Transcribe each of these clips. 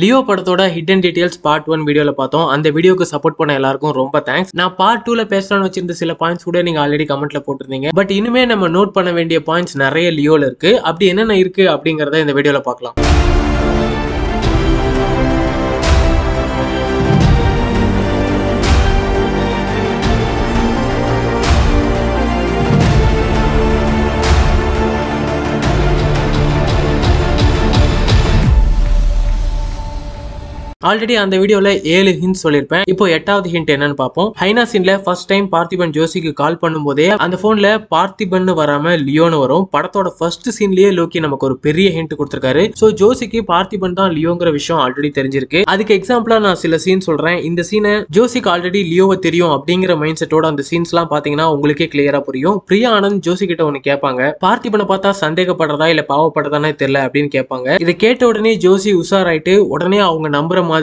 Leo படத்தோட hidden details part one வீடியோல பார்த்தோம். அந்த வீடியோக்கு சப்போர்ட் பண்ண எல்லாருக்கும் ரொம்ப தேங்க்ஸ் நான் பார்ட் டூல பேசலாம்னு வச்சிருந்த சில பாயிண்ட்ஸ் கூட நீங்க ஆல்ரெடி கமெண்ட்ல போட்டிருந்தீங்க. பட் இனிமே நம்ம நோட் பண்ண வேண்டிய பாயிண்ட்ஸ் நிறைய லியோல இருக்கு. அப்படி என்னென்ன இருக்கு அப்படிங்கறத இந்த வீடியோல பார்க்கலாம். ஆல்ரெடி அந்த வீடியோல ஏழு ஹிண்ட் சொல்லியிருப்பேன். இப்போ எட்டாவது ஹிண்ட் என்னன்னு பார்ப்போம். ஹைனா சீன்ல ஃபர்ஸ்ட் டைம் பார்த்திபன் ஜோசிக்கு கால் பண்ணும்போதே அந்த போன்ல பார்த்திபன் வராம லியோன்னு வரும். படத்தோட ஃபர்ஸ்ட் சீன்லயே லோக்கி நமக்கு ஒரு பெரிய ஹிண்ட் கொடுத்திருக்காரு. சோ ஜோசிக்கு பார்த்திபன் தான் லியோங்கிற விஷயம் ஆல்ரெடி தெரிஞ்சிருக்கு. அதுக்கு எக்ஸாம்பிளா நான் சில சீன் சொல்றேன். இந்த சீனை ஜோசிக்கு ஆல்ரெடி லியோவை தெரியும் அப்படிங்கிற மைண்ட் செட்டோட அந்த சீன்ஸ் எல்லாம் பாத்தீங்கன்னா உங்களுக்கே கிளியரா புரியும். பிரியா ஆனந்த் ஜோசி கிட்ட ஒன்னு கேட்பாங்க. பார்த்திபனை பார்த்தா சந்தேகப்படுறதா இல்ல பாவப்படுறதானே தெரியல அப்படின்னு கேட்பாங்க. இதை கேட்ட உடனே ஜோசி உஷாராயிட்டு உடனே அவங்க நம்புற மாதிரி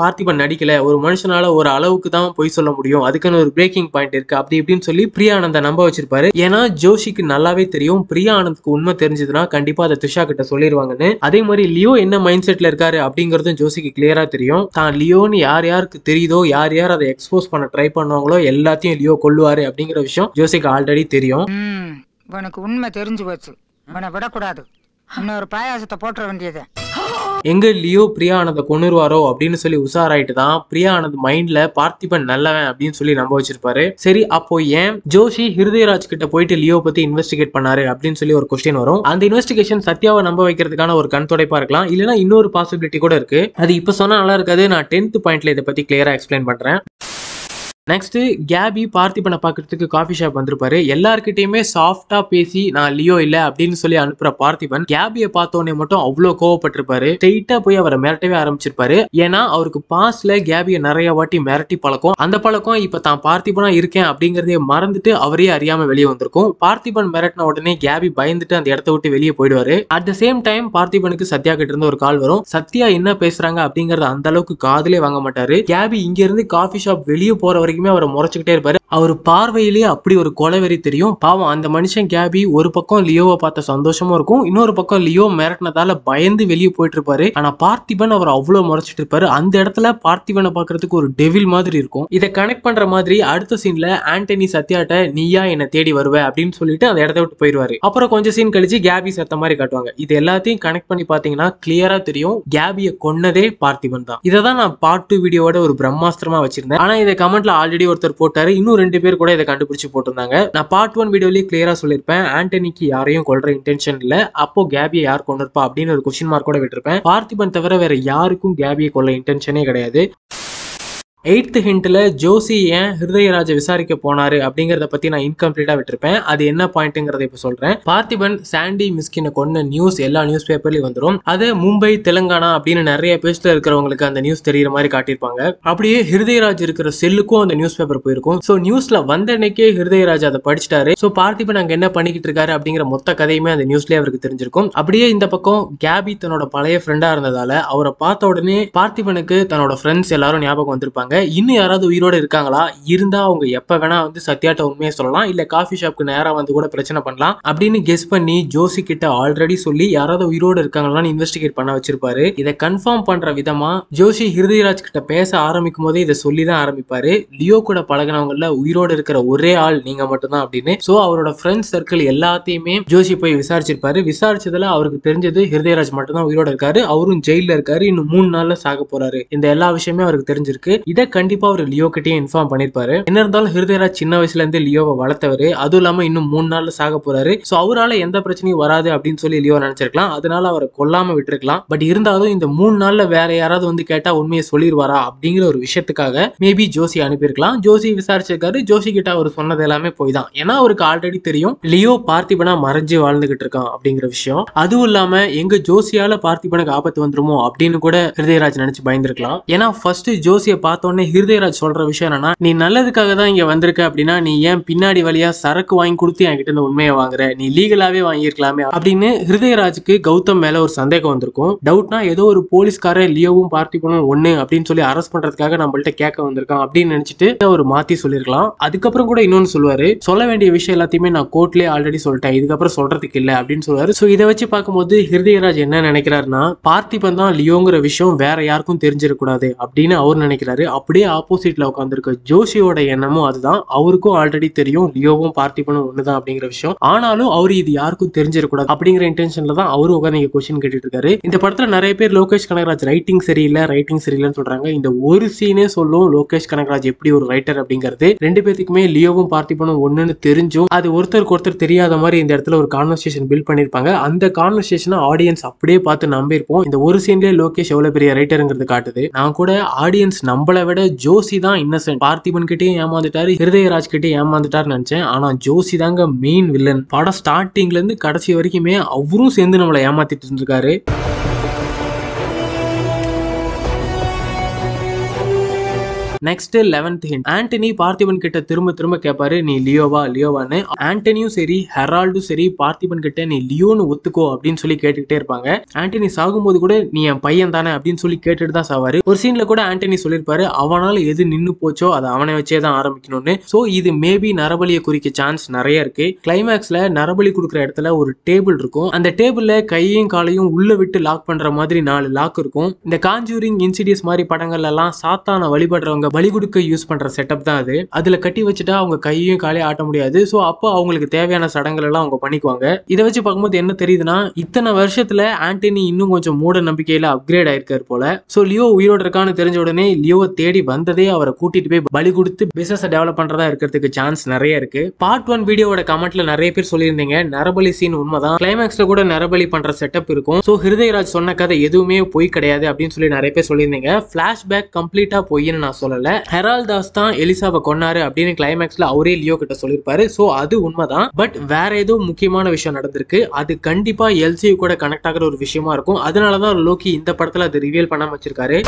பார்த்திபன் நடிக்கல. ஒரு மனுஷனால ஒரு அளவுக்கு தான் பொய் சொல்ல முடியும். அதுக்குன்னு ஒரு பிரேக்கிங் பாயிண்ட் இருக்கு. அப்படி இப்படின்னு சொல்லி பிரியா ஆனந்த நம்ப வச்சிருப்பாரு. ஏன்னா ஜோஷிக்கு நல்லாவே தெரியும். பிரியா ஆனந்த்க்கு உண்மை தெரிஞ்சதுன்னா கண்டிப்பா அதை த்ரிஷா கிட்ட சொல்லிடுவாங்கன்னு அதே மாதிரி லியோ என்ன மைண்ட் செட்ல இருக்காரு அப்படிங்கறதும் ஜோசிக்கு கிளியரா தெரியும். தான் லியோன்னு யார் யாருக்கு தெரியுதோ யார் யார் அதை எக்ஸ்போஸ் பண்ண ட்ரை பண்ணுவாங்களோ எல்லாத்தையும் லியோ கொள்ளுவாரு அப்படிங்கிற விஷயம் ஜோசிக்கு ஆல்ரெடி தெரியும். உனக்கு உண்மை தெரிஞ்சு போச்சு. உன விடக்கூடாது. இன்னொரு பாயாசத்தை போட்டுற வேண்டியது. எங்கே லியோ பிரியா கொண்டுருவாரோ அப்படின்னு சொல்லி உஷாராயிட்டு தான் பிரியானந்த் மைண்டில் பார்த்திபன் நல்லவன் அப்படின்னு சொல்லி நம்ப வச்சிருப்பாரு. சரி அப்போ ஏன் ஜோஷி ஹிருதயராஜ் கிட்ட போயிட்டு லியோ பற்றி இன்வெஸ்டிகேட் பண்ணாரு அப்படின்னு சொல்லி ஒரு கொஸ்டின் வரும். அந்த இன்வெஸ்டிகேஷன் சத்யாவை நம்ப வைக்கிறதுக்கான ஒரு கண் துடைப்பா இருக்கலாம். இல்லைன்னா இன்னொரு பாசிபிலிட்டி கூட இருக்கு. அது இப்போ சொன்னால் நல்லா இருக்காது. நான் டென்த் பாயிண்ட்ல இதை பற்றி கிளியராக எக்ஸ்பிளைன் பண்ணுறேன் நெக்ஸ்ட்டு கேபி பார்த்திபனை பார்க்கறதுக்கு காஃபி ஷாப் வந்திருப்பாரு. எல்லாருக்கிட்டையுமே சாஃப்டா பேசி நான் லியோ இல்லை அப்படின்னு சொல்லி அனுப்புற பார்த்திபன் கேபியை பார்த்தோன்னே மட்டும் அவ்வளோ கோவப்பட்டிருப்பாரு. ஸ்ட்ரெயிட்டா போய் அவரை மிரட்டவே ஆரம்பிச்சிருப்பாரு. ஏன்னா அவருக்கு பாஸ்ல கேபியை நிறைய வாட்டி மிரட்டி பழக்கம். அந்த பழக்கம் இப்போ தான் பார்த்திபனா இருக்கேன் அப்படிங்கிறதே மறந்துட்டு அவரே அறியாம வெளியே வந்திருக்கும். பார்த்திபன் மிரட்டின உடனே கேபி பயந்துட்டு அந்த இடத்த விட்டு வெளியே போயிடுவாரு. அட் த சேம் டைம் பார்த்திபனுக்கு சத்யா கிட்ட இருந்து ஒரு கால் வரும். சத்யா என்ன பேசுறாங்க அப்படிங்கறத அந்த அளவுக்கு காதுலே வாங்க மாட்டாரு. கேபி இங்க இருந்து காஃபி ஷாப் வெளியே போற வரைக்கும் வரைக்குமே அவரை முறைச்சிக்கிட்டே இருப்பார். அவர் பார்வையிலேயே அப்படி ஒரு கொலவெறி தெரியும். பாவம் அந்த மனுஷன் கேபி ஒரு பக்கம் லியோவை பார்த்த சந்தோஷமும் இருக்கும். இன்னொரு பக்கம் லியோ மிரட்டினதால பயந்து வெளியே போயிட்டு இருப்பாரு ஆனா பார்த்திபன் அவர் அவ்வளவு முறைச்சிட்டு இருப்பாரு அந்த இடத்துல பார்த்திபனை பாக்குறதுக்கு ஒரு டெவில் மாதிரி இருக்கும். இதை கனெக்ட் பண்ற மாதிரி அடுத்த சீன்ல ஆண்டனி சத்யாட்ட நீயா என்னை தேடி வருவ? அப்படின்னு சொல்லிட்டு அந்த இடத்த விட்டு போயிடுவாரு அப்புறம் கொஞ்சம் சீன் கழிச்சு கேபி சத்த மாதிரி காட்டுவாங்க. இது எல்லாத்தையும் கனெக்ட் பண்ணி பாத்தீங்கன்னா கிளியரா தெரியும். கேபியை கொன்னதே பார்த்திபன் தான். இதை தான் நான் பார்ட் டூ வீடியோவோட ஒரு பிரம்மாஸ்திரமா வச்சிருந்தேன். ஆனா இதை கமெண்ட்ல ஆல்ரெடி ஒருத்தர் போட்டாரு. இன்னும் ரெண்டு பேர் கூட இதை கண்டுபிடிச்சு போட்டிருந்தாங்க. நான் பார்ட் ஒன் வீடியோலேயே கிளியராக சொல்லியிருப்பேன். ஆண்டனிக்கு யாரையும் கொள்ற இன்டென்ஷன் இல்ல. அப்போ கேபியை யார் கொண்டிருப்பா அப்படின்னு ஒரு கொஸ்டின் மார்க் கூட விட்டுருப்பேன். பார்த்திபன் தவிர வேற யாருக்கும் கேபியை கொள்ள இன்டென்ஷனே கிடையாது. எயித்து ஹிண்ட்டில் ஜோசி ஏன் ஹிருதயராஜ விசாரிக்க போனாரு அப்படிங்கிறத பத்தி நான் இன்கம்ப்ளீட்டா விட்டுருப்பேன். அது என்ன பாயிண்ட்ங்கிறத இப்போ சொல்றேன். பார்த்திபன் சாண்டி மிஸ்கினை கொன்ன நியூஸ் எல்லா நியூஸ் பேப்பர்லயும் வந்துடும் அது மும்பை தெலுங்கானா அப்படின்னு நிறைய பேஜ்ல இருக்கிறவங்களுக்கு அந்த நியூஸ் தெரியுற மாதிரி காட்டியிருப்பாங்க. அப்படியே ஹிருதயராஜ் இருக்கிற செல்லுக்கும் அந்த நியூஸ் பேப்பர் போயிருக்கும். ஸோ நியூஸ்ல வந்த அன்னைக்கே ஹிருதயராஜ் அதை படிச்சிட்டாரு. ஸோ பார்த்திபன் அங்க என்ன பண்ணிக்கிட்டு இருக்காரு அப்படிங்கிற மொத்த கதையுமே அந்த நியூஸ்லயே அவருக்கு தெரிஞ்சிருக்கும். அப்படியே இந்த பக்கம் கேபி தன்னோட பழைய ஃப்ரெண்டா இருந்ததால அவரை பார்த்த உடனே பார்த்திபனுக்கு தன்னோட ஃப்ரெண்ட்ஸ் எல்லாரும் ஞாபகம் வந்திருப்பாங்க. இன்னும் யாராவது உயிரோடு இருக்காங்களா? இருந்தால் அவங்க எப்போ வேணால் வந்து சத்யாட்ட உண்மையை சொல்லலாம். இல்லை காஃபி ஷாப்க்கு நேராக வந்து கூட பிரச்சனை பண்ணலாம் அப்படின்னு கெஸ் பண்ணி ஜோசி கிட்ட ஆல்ரெடி சொல்லி யாராவது உயிரோடு இருக்காங்களான்னு இன்வெஸ்டிகேட் பண்ண வச்சிருப்பாரு. இதை கன்ஃபார்ம் பண்ணுற விதமாக ஜோஷி ஹிருதயராஜ் கிட்ட பேச ஆரம்பிக்கும் போதே இதை சொல்லி தான் ஆரம்பிப்பாரு. லியோ கூட பழகினவங்கல உயிரோட இருக்கிற ஒரே ஆள் நீங்க மட்டும்தான் அப்படின்னு. ஸோ அவரோட ஃப்ரெண்ட்ஸ் சர்க்கிள் எல்லாத்தையுமே ஜோஷி போய் விசாரிச்சிருப்பாரு. விசாரிச்சதுல அவருக்கு தெரிஞ்சது ஹிருதயராஜ் மட்டும்தான் உயிரோட இருக்காரு. அவரும் ஜெயில இருக்காரு. இன்னும் மூணு நாள்ல சாக போறாரு. இந்த எல்லா விஷயமே அவருக்கு தெரிஞ்சிருக்கு. இதை கண்டிப்பா அவர் லியோ கிட்டே இன்ஃபார்ம் பண்ணிருப்பாரு. என்ன இருந்தாலும் ஹிருதயராஜ் சின்ன வயசுல இருந்து லியோவை வளர்த்தவரு. அதுவும் இல்லாம இன்னும் மூணு நாள்ல சாக போறாரு. சோ அவரால் எந்த பிரச்சனையும் வராது அப்படின்னு சொல்லி லியோ நினைச்சிருக்கலாம். அதனால அவரை கொல்லாம விட்டுருக்கலாம். பட் இருந்தாலும் இந்த மூணு நாள்ல வேற யாராவது வந்து கேட்டா உண்மையை சொல்லிடுவாரா அப்படிங்கிற ஒரு விஷயத்துக்காக மேபி ஜோசி அனுப்பியிருக்கலாம். ஜோசி விசாரிச்சிருக்காரு. ஜோசி கிட்ட அவர் சொன்னது எல்லாமே போய் தான் ஏன்னா அவருக்கு ஆல்ரெடி தெரியும். லியோ பார்த்திபனா மறைஞ்சு வாழ்ந்துகிட்டு இருக்கான் அப்படிங்கிற விஷயம். அதுவும் இல்லாம எங்க ஜோசியால பார்த்திபனுக்கு ஆபத்து வந்துருமோ அப்படின்னு கூட ஹிருதயராஜ் நினைச்சு பயந்துருக்கலாம். ஏன்னா ஃபர்ஸ்ட் ஜோசியை பார்த்த பார்த்தோன்னே ஹிருதயராஜ் சொல்ற விஷயம் என்னன்னா நீ நல்லதுக்காக தான் இங்க வந்திருக்க அப்படின்னா நீ ஏன் பின்னாடி வழியா சரக்கு வாங்கி கொடுத்து என்கிட்ட இந்த உண்மையை வாங்குற? நீ லீகலாவே வாங்கியிருக்கலாமே அப்படின்னு ஹிருதயராஜுக்கு கௌதம் மேல ஒரு சந்தேகம் வந்திருக்கும். டவுட்னா ஏதோ ஒரு போலீஸ்காரன் லியோவும் பார்த்திபனும் ஒண்ணு அப்படின்னு சொல்லி அரெஸ்ட் பண்றதுக்காக நம்மள்ட்ட கேட்க வந்திருக்கான் அப்படின்னு நினைச்சிட்டு அவர் மாத்தி சொல்லிருக்கலாம் அதுக்கப்புறம் கூட இன்னொன்னு சொல்லுவாரு சொல்ல வேண்டிய விஷயம் எல்லாத்தையுமே நான் கோர்ட்லயே ஆல்ரெடி சொல்லிட்டேன். இதுக்கப்புறம் சொல்றதுக்கு இல்லை அப்படின்னு சொல்லுவாரு. ஸோ இதை வச்சு பார்க்கும்போது ஹிருதயராஜ் என்ன நினைக்கிறாருன்னா பார்த்திபன் தான் லியோங்கிற விஷயம் வேற யாருக்கும் தெரிஞ்சிடக்கூடாது அப்படின்னு அவர் நினைக்கிறாரு. அப்படியே ஆப்போசிட்ல உட்காந்துருக்க ஜோஷியோட எண்ணமும் அதுதான். அவருக்கும் ஆல்ரெடி தெரியும் லியோவும் பார்த்திபனும் ஒண்ணுதான் அப்படிங்கிற விஷயம். ஆனாலும் அவர் இது யாருக்கும் தெரிஞ்சிடக்கூடாது அப்படிங்கிற இன்டென்ஷன்ல தான் அவரு உட்காந்து இங்க கொஸ்டின் கேட்டுட்டு இருக்காரு இந்த படத்துல நிறைய பேர் லோகேஷ் கனகராஜ் ரைட்டிங் சரியில்லை ரைட்டிங் சரியில்லைன்னு சொல்றாங்க. இந்த ஒரு சீனே சொல்லும் லோகேஷ் கனகராஜ் எப்படி ஒரு ரைட்டர் அப்படிங்கிறது. ரெண்டு பேத்துக்குமே லியோவும் பார்த்திபனும் ஒண்ணுன்னு தெரிஞ்சும் அது ஒருத்தருக்கு ஒருத்தர் தெரியாத மாதிரி இந்த இடத்துல ஒரு கான்வர்சேஷன் பில்ட் பண்ணிருப்பாங்க அந்த கான்வர்சேஷனை ஆடியன்ஸ் அப்படியே பார்த்து நம்பியிருப்போம். இந்த ஒரு சீன்லேயே லோகேஷ் எவ்வளவு பெரிய ரைட்டருங்கிறது காட்டுது. நான் கூட ஆடியன்ஸ் நம்மளை விட ஜோசி தான் இன்னசென்ட் பார்த்திபன் கிட்டயும் ஏமாந்துட்டாரு ஹிருதயராஜ் கிட்டே ஏமாந்துட்டாரு நினைச்சேன். ஆனா ஜோசி தாங்க மெயின் வில்லன் படம் ஸ்டார்டிங்ல இருந்து கடைசி வரைக்குமே அவரும் சேர்ந்து நம்மளை ஏமாத்திட்டு இருந்திருக்காரு. Next eleventh hint Antony Parthiban கிட்ட திரும்ப திரும்ப கேட்பாரு நீ லியோவா லியோவான்னு. ஆண்டனியும் சரி ஹெரால்டும் சரி பார்த்திபன் கிட்ட நீ லியோன்னு ஒத்துக்கோ அப்படின்னு சொல்லி கேட்டுக்கிட்டே இருப்பாங்க. ஆண்டனி சாகும்போது கூட நீ என் பையன் தானே அப்படின்னு சொல்லி கேட்டுட்டு தான் சாவாரு. ஒரு சீன்ல கூட ஆண்டனி சொல்லியிருப்பாரு அவனால எது நின்னு போச்சோ அதை அவனை வச்சே தான் ஆரம்பிக்கணும்னு. சோ இது மேபி நரபலியை குறிக்க சான்ஸ் நிறைய இருக்கு. கிளைமேக்ஸ்ல நரபலி கொடுக்குற இடத்துல ஒரு டேபிள் இருக்கும். அந்த டேபிள்ல கையையும் காலையும் உள்ள விட்டு லாக் பண்ற மாதிரி நாலு லாக் இருக்கும். இந்த காஞ்சூரிங் இன்சிடியஸ் மாதிரி படங்கள்ல எல்லாம் சாத்தான வழிபடுறவங்க பலி கொடுக்க யூஸ் பண்ற செட்டப் தான் அது. அதுல கட்டி வச்சுட்டா அவங்க கையையும் காலையும் ஆட்ட முடியாது. சோ அப்போ அவங்களுக்கு தேவையான சடங்குகள் எல்லாம் அவங்க பண்ணிக்குவாங்க. இதை வச்சு பார்க்கும்போது என்ன தெரியுதுன்னா இத்தனை வருஷத்துல ஆண்டனி இன்னும் கொஞ்சம் மூட நம்பிக்கையில அப்கிரேட் ஆயிருக்காரு போல. சோ லியோ உயிரோட இருக்கான்னு தெரிஞ்ச உடனே லியோவை தேடி வந்ததே அவரை கூட்டிட்டு போய் பலி கொடுத்து பிசினஸ் டெவலப் பண்றதா இருக்கிறதுக்கு சான்ஸ் நிறைய இருக்கு. பார்ட் ஒன் வீடியோவோட கமெண்ட்ல நிறைய பேர் சொல்லியிருந்தீங்க. நரபலி சீன் உண்மைதான். கிளைமேக்ஸ்ல கூட நரபலி பண்ற செட்டப் இருக்கும். சோ ஹிருதயராஜ் சொன்ன கதை எதுவுமே பொய் கிடையாது அப்படின்னு சொல்லி நிறைய பேர் சொல்லியிருந்தீங்க. பிளாஷ்பேக் கம்ப்ளீட்டா பொய்ன்னு நான் சொல்லல. ஹெரால் தாஸ் தான் எலிசாவை கொன்னாரு அப்படின்னு கிளைமேக்ஸ்ல அவரே லியோ கிட்ட சொல்லியிருப்பாரு சோ அது உண்மைதான். பட் வேற ஏதோ முக்கியமான விஷயம் நடந்திருக்கு. அது கண்டிப்பா எல்சியூ கூட கனெக்ட் ஆகிற ஒரு விஷயமா இருக்கும். அதனாலதான் லோக்கி இந்த படத்துல அது ரிவீல் பண்ணாம வச்சிருக்காரு.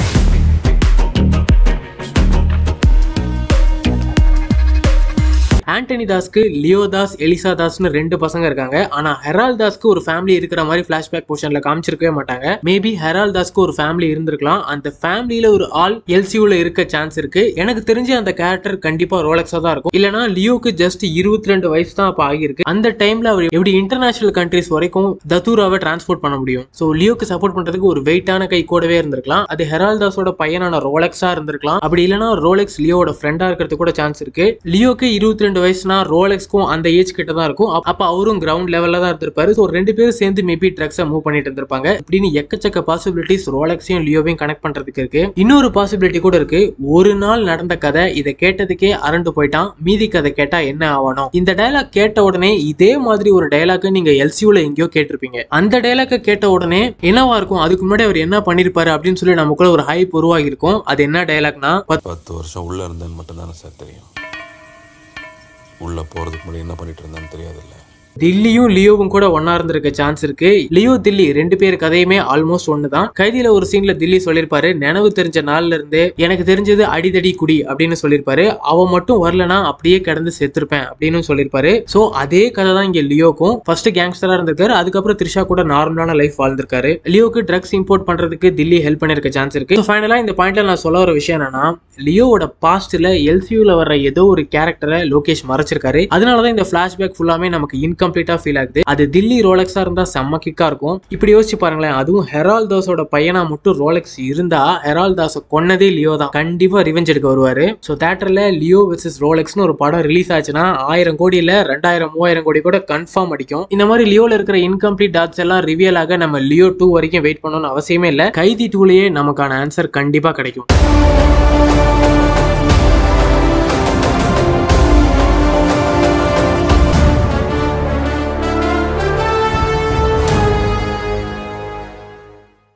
ஆண்டனி தாஸ்க்கு லியோ தாஸ் எலிசா தாஸ்னு ரெண்டு பசங்க இருக்காங்க. ஆனா ஹெரால் தாஸ்க்கு ஒரு ஃபேமிலி இருக்கிற மாதிரி பிளாஷ்பேக் போர்ஷன்ல காமிச்சிருக்கவே மாட்டாங்க. மேபி ஹெரால் தாஸ்க்கு ஒரு ஃபேமிலி இருந்திருக்கலாம். அந்த ஃபேமிலியில ஒரு ஆள் எல்சியூல இருக்க சான்ஸ் இருக்கு. எனக்கு தெரிஞ்சு அந்த கேரக்டர் கண்டிப்பா ரோலக்ஸா தான் இருக்கும். இல்லனா லியோக்கு ஜஸ்ட் இருபத்தி ரெண்டு வயசு தான் அப்ப ஆகியிருக்கு. அந்த டைம்ல அவர் எப்படி இன்டர்நேஷனல் கண்ட்ரிஸ் வரைக்கும் தத்தூராவை டிரான்ஸ்போர்ட் பண்ண முடியும்? ஸோ லியோக்கு சப்போர்ட் பண்றதுக்கு ஒரு வெயிட்டான கை கூடவே இருந்திருக்கலாம். அது ஹெரால் தாஸோட பையனான ரோலக்ஸா இருந்திருக்கலாம். அப்படி இல்லனா ரோலெக்ஸ் லியோட ஃப்ரெண்டா இருக்கிறது கூட சான்ஸ் இருக்கு. லியோக்கு இருபத்தி ரெண்டு வயசுனா ரோலெக்ஸ்க்கும் அந்த ஏஜ் கிட்ட தான் இருக்கும். அப்ப- அவரும் கிரவுண்ட் லெவல்ல தான் இருந்திருப்பாரு. ஸோ ரெண்டு பேரும் சேர்ந்து மேபி ட்ரக்ஸை மூவ் பண்ணிட்டு இருந்திருப்பாங்க. இப்படின்னு எக்கச்சக்க பாசிபிலிட்டிஸ் ரோலெக்ஸையும் லியோவையும் கனெக்ட் பண்றதுக்கு இருக்கு. இன்னொரு பாசிபிலிட்டி கூட இருக்கு. ஒரு நாள் நடந்த கதை இதை கேட்டதுக்கே அரண்டு போயிட்டான். மீதி கதை கேட்டா என்ன ஆகணும் இந்த டயலாக் கேட்ட உடனே இதே மாதிரி ஒரு டைலாக் நீங்க எல்சியூல எங்கேயோ கேட்டிருப்பீங்க. அந்த டயலாக்க கேட்ட உடனே என்னவா இருக்கும்? அதுக்கு முன்னாடி அவர் என்ன பண்ணிருப்பாரு அப்படின்னு சொல்லி நமக்குள்ள ஒரு ஹைப் உருவாகி இருக்கும். அது என்ன டயலாக்னா பத்து வருஷம் உள்ளே இருந்தேன்னு மட்டும்தானே சார் தெரியும். உள்ளே போகிறதுக்கு முன்னாடி என்ன பண்ணிட்டு இருந்தேன்னு தெரியாதில்லை? தில்லியும் லியோவும் கூட ஒன்னா இருந்திருக்க சான்ஸ் இருக்கு. லியோ தில்லி ரெண்டு பேர் கதையுமே ஆல்மோஸ்ட் ஒன்று தான் கைதியில ஒரு சீன்ல தில்லி சொல்லியிருப்பாரு நினைவு தெரிஞ்ச நாள்ல இருந்து எனக்கு தெரிஞ்சது அடிதடி குடி அப்படின்னு சொல்லியிருப்பாரு. அவன் மட்டும் வரலனா அப்படியே கிடந்து செத்துருப்பேன் அப்படின்னு சொல்லியிருப்பாரு. சோ அதே கதை தான் இங்க லியோக்கும். ஃபர்ஸ்ட் கேங்ஸ்டரா இருந்திருக்காரு. அதுக்கப்புறம் த்ரிஷா கூட நார்மலான லைஃப் வாழ்ந்திருக்காரு. லியோக்கு ட்ரக்ஸ் இம்போர்ட் பண்றதுக்கு தில்லி ஹெல்ப் பண்ணிருக்க சான்ஸ் இருக்கு. ஃபைனலா இந்த பாயிண்ட்ல நான் சொல்ல வர விஷயம் என்னன்னா லியோவோட பாஸ்ட்ல எல்சியூல வர்ற ஏதோ ஒரு கேரக்டரை லோகேஷ் மறைச்சிருக்காரு. அதனாலதான் இந்த பிளாஷ்பேக் ஃபுல்லாமே நமக்கு இன்கம் இன்கம்ப்ளீட்டா ஃபீல் ஆகுது. அது தில்லி ரோலெக்ஸா இருந்தா செம்ம கிக்கா இருக்கும். இப்படி யோசிச்சு பாருங்களேன் அதுவும் ஹெரால் தாஸோட பையனா மட்டும் ரோலெக்ஸ் இருந்தா ஹெரால் தாஸை கொன்னதே லியோ தான். கண்டிப்பா ரிவெஞ்ச் எடுக்க வருவாரு. ஸோ தேட்டர்ல லியோ வெர்சஸ் ரோலெக்ஸ்னு ஒரு படம் ரிலீஸ் ஆச்சுன்னா ஆயிரம் கோடி இல்ல ரெண்டாயிரம் மூவாயிரம் கோடி கூட கன்ஃபார்ம் அடிக்கும். இந்த மாதிரி லியோல இருக்கிற இன்கம்ப்ளீட் டாட்ஸ் எல்லாம் ரிவியல் ஆக நம்ம லியோ டூ வரைக்கும் வெயிட் பண்ணணும்னு அவசியமே இல்லை. கைதி டூலேயே நமக்கான ஆன்சர் கண்டிப்பா கிடைக்கும்.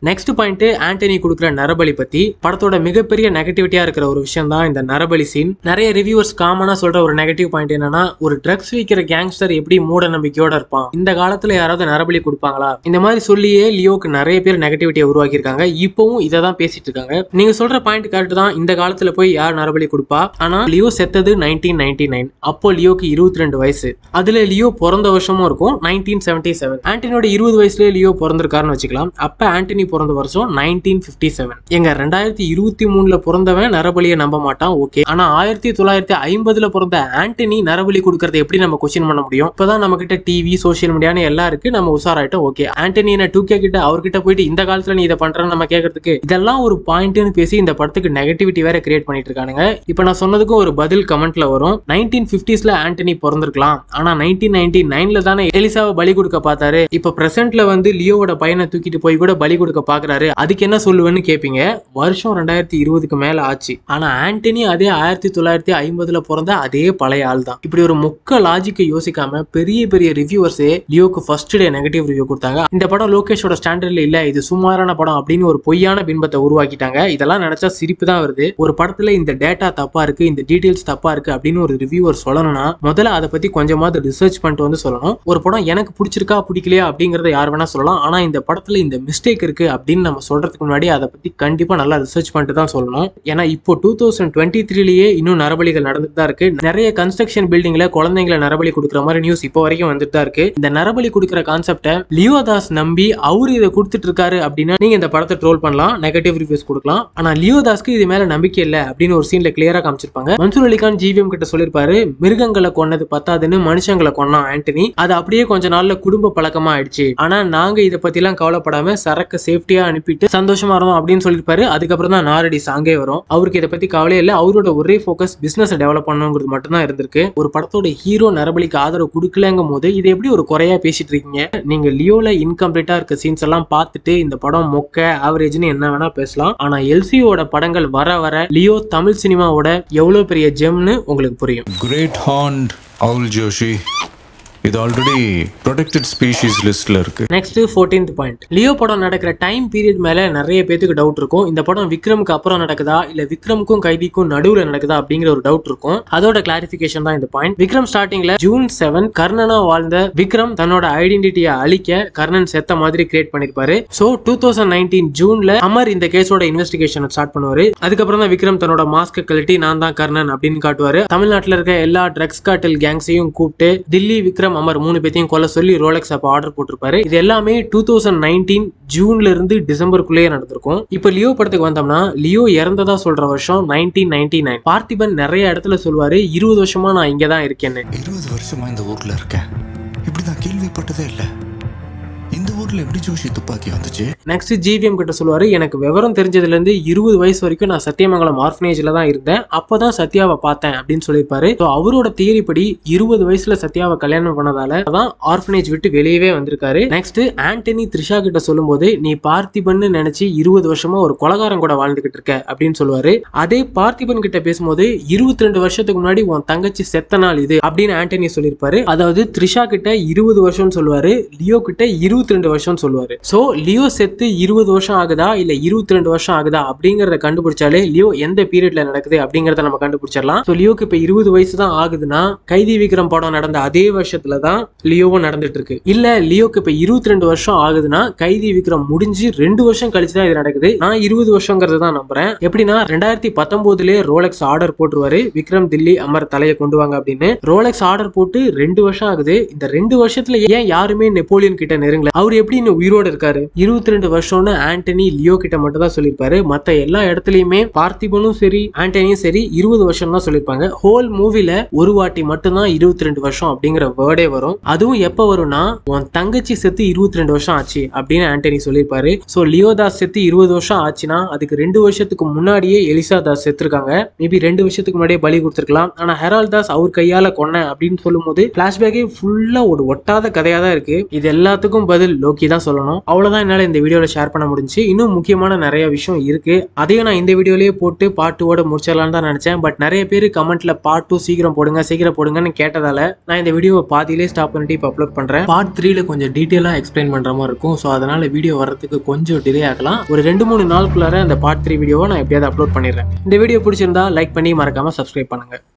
நெக்ஸ்ட் பாயிண்ட் ஆண்டனி கொடுக்குற நரபலி பத்தி. படத்தோட மிகப்பெரிய நெகட்டிவிட்டியா இருக்கிற ஒரு விஷயம் தான் இந்த நரபலி சீன் நிறைய ரிவியூவர்ஸ் காமனா சொல்ற ஒரு நெகட்டிவ் பாயிண்ட் என்னன்னா ஒரு ட்ரக்ஸ் விற்கிற கேங்ஸ்டர் எப்படி மூட நம்பிக்கையோட இருப்பான்? இந்த காலத்துல யாராவது நரபலி கொடுப்பாங்களா? இந்த மாதிரி சொல்லியே லியோக்கு நிறைய பேர் நெகட்டிவிட்டியை உருவாக்கி இருக்காங்க இப்பவும் இதை தான் பேசிட்டு இருக்காங்க. நீங்க சொல்ற பாயிண்ட் கரெக்ட் தான். இந்த காலத்துல போய் யார் நரபலி கொடுப்பா? ஆனா லியோ செத்தது நைன்டீன் நைன்டி நைன் அப்போ லியோக்கு இருபத்தி ரெண்டு வயசு. அதுல லியோ பிறந்த வருஷமும் இருக்கும் நைன்டீன் செவன்டி செவன் ஆண்டனியோட இருபது வயசுல லியோ பிறந்திருக்காருன்னு வச்சுக்கலாம். அப்ப ஆண்டனி பிறந்த வருஷம் நைன்டீன் பிப்டி செவன் எங்க ரெண்டாயிரத்தி இருபத்தி மூணுல பிறந்தவன் நரபலியை நம்ப மாட்டான் ஓகே. ஆனா ஆயிரத்தி தொள்ளாயிரத்தி ஐம்பதுல பிறந்த ஆண்டனி நரபலி கொடுக்கறத எப்படி நம்ம கொஸ்டின் பண்ண முடியும்? இப்பதான் நம்ம கிட்ட டிவி சோஷியல் மீடியான்னு எல்லாம் இருக்கு. நம்ம உஷாராயிட்டோம் ஓகே. ஆண்டனி என்ன டூ கே கிட்ட அவர்கிட்ட போயிட்டு இந்த காலத்துல நீ இதை பண்றன்னு நம்ம கேட்கறதுக்கு இதெல்லாம் ஒரு பாயிண்ட்னு பேசி இந்த படத்துக்கு நெகட்டிவிட்டி வேற கிரியேட் பண்ணிட்டு இருக்கானுங்க. இப்போ நான் சொன்னதுக்கும் ஒரு பதில் கமெண்ட்ல வரும். நைன்டீன் பிப்டிஸ்ல ஆண்டனி பிறந்திருக்கலாம். ஆனா நைன்டீன் நைன்டி நைன்ல தானே எலிசாவை பலி கொடுக்க பார்த்தாரு. இப்ப பிரசன்ட்ல வந்து லியோவோட பையனை தூக்கிட்டு போய் கூட பலி கொடுக்க பாக்குறாரு. அதுக்கு என்ன சொல்லுவேன்னு கேட்பீங்க வருஷம் ரெண்டாயிரத்தி இருபதுக்கு மேலே ஆச்சு. ஆனால் ஆண்டனி அதே ஆயிரத்தி தொள்ளாயிரத்தி ஐம்பதில் பிறந்த அதே பழைய ஆள் தான். இப்படி ஒரு மொக்க லாஜிக்கை யோசிக்காம பெரிய பெரிய ரிவ்யூவர்ஸே லியோக்கு ஃபர்ஸ்ட் டே நெகட்டிவ் ரிவ்யூ கொடுத்தாங்க. இந்த படம் லோகேஷோட ஸ்டாண்டர்ட்ல இல்லை. இது சுமாரான படம் அப்படின்னு ஒரு பொய்யான பின்பத்தை உருவாக்கிட்டாங்க. இதெல்லாம் நினைச்சா சிரிப்பு தான் வருது. ஒரு படத்துல இந்த டேட்டா தப்பா இருக்கு இந்த டீடைல்ஸ் தப்பா இருக்கு அப்படின்னு ஒரு ரிவ்யூவர் சொல்லணும்னா முதல்ல அதை பத்தி கொஞ்சமாவது ரிசர்ச் பண்ணிட்டு வந்து சொல்லணும். ஒரு படம் எனக்கு பிடிச்சிருக்கா பிடிக்கலையா அப்படிங்கறத யார் வேணா சொல்லலாம். ஆனா இந்த படத்துல இந்த மிஸ்டேக் இருக்கு அப்படின்னு நம்ம சொல்றதுக்கு முன்னாடி அதை பத்தி கண்டிப்பா நல்லா ரிசர்ச் பண்ணிட்டு தான் சொல்லணும். ஏன்னா இப்போ டூ தௌசண்ட் டுவெண்ட்டி த்ரீலயே இன்னும் நரபலிகள் நடந்துட்டு தான் இருக்கு. நிறைய கன்ஸ்ட்ரக்ஷன் பில்டிங்ல குழந்தைங்களை நரபலி கொடுக்குற மாதிரி நியூஸ் இப்போ வரைக்கும் வந்துட்டு தான் இருக்கு. இந்த நரபலி கொடுக்குற கான்செப்டை லியோதாஸ் நம்பி அவர் இதை கொடுத்துட்டு இருக்காரு அப்படின்னா நீங்க இந்த படத்தை ட்ரோல் பண்ணலாம் நெகட்டிவ் ரிவ்யூஸ் கொடுக்கலாம். ஆனா லியோதாஸ்க்கு இது மேல நம்பிக்கை இல்லை அப்படின்னு ஒரு சீன்ல கிளியரா காமிச்சிருப்பாங்க. மன்சூர் அலிகான் ஜிவிஎம் கிட்ட சொல்லிருப்பாரு மிருகங்களை கொன்னது பத்தாதுன்னு மனுஷங்களை கொன்னான் ஆண்டனி. அது அப்படியே கொஞ்ச நாள்ல குடும்ப பழக்கமா ஆயிடுச்சு. ஆனா நாங்க இதை பத்தி எல்லாம் கவலைப்படாம சரக்கு சேஃப்டியா அனுப்பிட்டு சந்தோஷமா இருந்தோம் அப்படின்னு சொல்லியிருப்பாரு. அதுக்கப்புறம் தான் நாரடி சாங்கே வரும். அவருக்கு இதை பத்தி கவலையே இல்லை. அவரோட ஒரே ஃபோக்கஸ் பிசினஸ் டெவலப் பண்ணணுங்கிறது மட்டும் தான் இருந்திருக்கு. ஒரு படத்தோட ஹீரோ நரபலிக்கு ஆதரவு கொடுக்கலங்கும் போது இது எப்படி ஒரு குறையா பேசிட்டு இருக்கீங்க? நீங்க லியோல இன்கம்ப்ளீட்டா இருக்க சீன்ஸ் எல்லாம் பார்த்துட்டு இந்த படம் மொக்க ஆவரேஜ்னு என்ன வேணா பேசலாம். ஆனா எல்சியோட படங்கள் வர வர லியோ தமிழ் சினிமாவோட எவ்வளவு பெரிய ஜெம்னு உங்களுக்கு புரியும். கிரேட் ஹாண்ட் அவுல் ஜோஷி இது ஆல்ரெடி ப்ரொடெக்டட் ஸ்பீஷிஸ் லிஸ்ட்ல இருக்கு. நெக்ஸ்ட் ஃபோர்டீன்த் பாயிண்ட் லியோ படம் நடக்கிற டைம் பீரியட் மேல நிறைய பேத்துக்கு டவுட் இருக்கும். இந்த படம் விக்ரமுக்கு அப்புறம் நடக்குதா? இல்ல விக்ரமுக்கும் கைதிக்கும் நடுவுல நடக்குதா? அப்படிங்கிற ஒரு டவுட் இருக்கும். அதோட கிளாரிபிகேஷன் தான் இந்த பாயிண்ட் விக்ரம் ஸ்டார்டிங்ல ஜூன் செவன் கர்ணனா வாழ்ந்த விக்ரம் தன்னோட ஐடென்டிட்டியை அழிக்க கர்ணன் செத்த மாதிரி கிரியேட் பண்ணிருப்பாரு. சோ டூ தௌசண்ட் நைன்டீன் ஜூன்ல அமர் இந்த கேஸோட இன்வெஸ்டிகேஷன் ஸ்டார்ட் பண்ணுவாரு. அதுக்கப்புறம் தான் விக்ரம் தன்னோட மாஸ்க கழட்டி நான் தான் கர்ணன் அப்படின்னு காட்டுவாரு. தமிழ்நாட்டுல இருக்க எல்லா ட்ரக்ஸ் காட்டில் கேங்ஸையும் கூப்பிட்டு தில்லி விக்ரம் அமர் மூணு பேத்தையும் கொல்ல சொல்லி ரோலெக்ஸ் அப்போ ஆர்டர் போட்டிருப்பாரு. இது எல்லாமே டூ தௌசண்ட் நைன்டீன் ஜூன்ல இருந்து டிசம்பருக்குள்ளேயே நடந்திருக்கும். இப்போ லியோ படத்துக்கு வந்தோம்னா லியோ இறந்ததா சொல்ற வருஷம் நைன்டீன் நைன்டி நைன் பார்த்திபன் நிறைய இடத்துல சொல்லுவாரு இருபது வருஷமா நான் இங்கே தான் இருக்கேன்னு. இருபது வருஷமா இந்த ஊர்ல இருக்கேன். இப்படி நான் கேள்விப்பட்டதே இல்லை. இந்த எப்படி ஜோஷி துப்பாக்கி வந்துச்சு? நெக்ஸ்ட் ஜிவிஎம் கிட்ட சொல்லுவாரு எனக்கு விவரம் தெரிஞ்சதுல இருந்து இருபது வயசு வரைக்கும் நான் சத்தியமங்கலம் ஆர்ஃபனேஜ்ல தான் இருந்தேன். அப்பதான் சத்யாவை பார்த்தேன் அப்படின்னு சொல்லியிருப்பாரு. ஸோ அவரோட தியரி படி இருபது வயசுல சத்யாவை கல்யாணம் பண்ணதால தான் ஆர்ஃபனேஜ் விட்டு வெளியவே வந்திருக்காரு. நெக்ஸ்ட் ஆண்டனி த்ரிஷா கிட்ட சொல்லும்போது நீ பார்த்திபன் நினைச்சு இருபது வருஷமா ஒரு கொலகாரம் கூட வாழ்ந்துகிட்டு இருக்க அப்படின்னு சொல்லுவாரு. அதே பார்த்திபன் கிட்ட பேசும்போது இருபத்தி ரெண்டு வருஷத்துக்கு முன்னாடி உன் தங்கச்சி செத்த நாள் இது அப்படின்னு ஆண்டனி சொல்லியிருப்பாரு. அதாவது த்ரிஷா கிட்ட இருபது வருஷம் சொல்லுவாரு. லியோ கிட்ட இருபத்தி ரெண்டு வருஷம் வருஷம்னு சொல்லுவாரு. ஸோ லியோ செத்து இருபது வருஷம் ஆகுதா? இல்ல இருபத்தி ரெண்டு வருஷம் ஆகுதா? அப்படிங்கறத கண்டுபிடிச்சாலே லியோ எந்த பீரியட்ல நடக்குது அப்படிங்கறத நம்ம கண்டுபிடிச்சிடலாம். ஸோ லியோக்கு இப்ப இருபது வயசு தான் ஆகுதுன்னா கைதி விக்ரம் படம் நடந்த அதே வருஷத்துல தான் லியோவும் நடந்துட்டு இருக்கு இல்ல லியோக்கு இப்ப இருபத்தி ரெண்டு வருஷம் ஆகுதுன்னா கைதி விக்ரம் முடிஞ்சு ரெண்டு வருஷம் கழிச்சு தான் இது நடக்குது. நான் இருபது வருஷங்கிறது தான் நம்புறேன். எப்படின்னா ரெண்டாயிரத்தி பத்தொன்பதுலயே ரோலெக்ஸ் ஆர்டர் போட்டுருவாரு. விக்ரம் தில்லி அமர் தலையை கொண்டு வாங்க அப்படின்னு. ரோலெக்ஸ் ஆர்டர் போட்டு ரெண்டு வருஷம் ஆகுது. இந்த ரெண்டு வருஷத்துல ஏன் யாருமே நெப்போலியன் கிட்ட நெருங்கல? அவர் எப்படி இன்னும் உயிரோட இருக்காரு. இருபத்தி ரெண்டு வருஷம்னு ஆண்டனி லியோ கிட்ட மட்டும் தான் சொல்லியிருப்பாரு. மத்த எல்லா இடத்துலயுமே பார்த்திபனும் சரி ஆண்டனியும் சரி இருபது வருஷம் தான் சொல்லியிருப்பாங்க. ஹோல் மூவில ஒரு வாட்டி மட்டும்தான் இருபத்தி ரெண்டு வருஷம் அப்படிங்கிற வேர்டே வரும். அதுவும் எப்ப வரும்னா உன் தங்கச்சி செத்து இருபத்தி ரெண்டு வருஷம் ஆச்சு அப்படின்னு ஆண்டனி சொல்லியிருப்பாரு. சோ லியோதாஸ் செத்து இருபது வருஷம் ஆச்சுன்னா அதுக்கு ரெண்டு வருஷத்துக்கு முன்னாடியே எலிசா தாஸ் செத்துருக்காங்க. மேபி ரெண்டு வருஷத்துக்கு முன்னாடியே பலி கொடுத்துருக்கலாம். ஆனா ஹெரால் தாஸ் அவர் கையால கொன்ன அப்படின்னு சொல்லும்போது பிளாஷ்பேக்கே ஃபுல்லா ஒரு ஒட்டாத கதையா தான் இருக்கு. இது எல்லாத்துக்கும் பதில் லோகி நோக்கி தான் சொல்லணும். அவ்வளோதான் என்னால் இந்த வீடியோவில் ஷேர் பண்ண முடிஞ்சு. இன்னும் முக்கியமான நிறைய விஷயம் இருக்கு. அதையும் நான் இந்த வீடியோலேயே போட்டு பார்ட் டூவோட முடிச்சிடலாம்னு தான் நினச்சேன். பட் நிறைய பேர் கமெண்ட்ல பார்ட் டூ சீக்கிரம் போடுங்க சீக்கிரம் போடுங்கன்னு கேட்டதால நான் இந்த வீடியோவை பாதியிலே ஸ்டாப் பண்ணிட்டு இப்போ அப்லோட் பண்ணுறேன் பார்ட் த்ரீல கொஞ்சம் டீட்டெயிலாக எக்ஸ்பிளைன் பண்ணுற மாதிரி இருக்கும். ஸோ அதனால வீடியோ வரதுக்கு கொஞ்சம் டிலே ஆகலாம். ஒரு ரெண்டு மூணு நாளுக்குள்ளார அந்த பார்ட் த்ரீ வீடியோவை நான் எப்படியாவது அப்லோட் பண்ணிடுறேன். இந்த வீடியோ பிடிச்சிருந்தா லைக் பண்ணி மறக்காம சப்ஸ்கிரைப் பண்ணுங்க.